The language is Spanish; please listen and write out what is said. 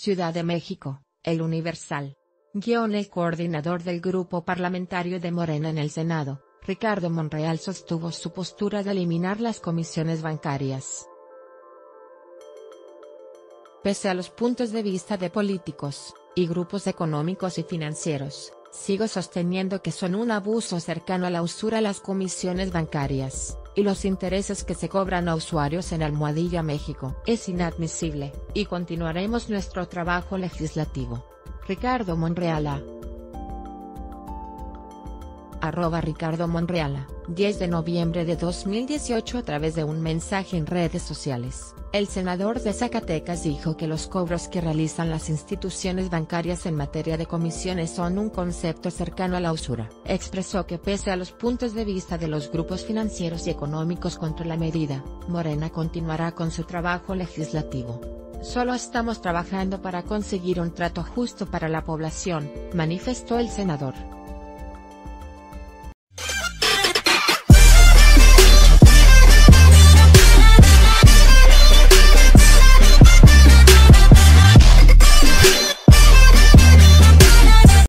Ciudad de México, El Universal. Guión el coordinador del grupo parlamentario de Morena en el Senado, Ricardo Monreal sostuvo su postura de eliminar las comisiones bancarias. Pese a los puntos de vista de políticos, y grupos económicos y financieros, sigo sosteniendo que son un abuso cercano a la usura las comisiones bancarias, y los intereses que se cobran a usuarios en Almohadilla México. Es inadmisible, y continuaremos nuestro trabajo legislativo. Ricardo Monreala arroba Ricardo Monreala, 10 de noviembre de 2018 a través de un mensaje en redes sociales. El senador de Zacatecas dijo que los cobros que realizan las instituciones bancarias en materia de comisiones son un concepto cercano a la usura. Expresó que pese a los puntos de vista de los grupos financieros y económicos contra la medida, Morena continuará con su trabajo legislativo. Solo estamos trabajando para conseguir un trato justo para la población, manifestó el senador.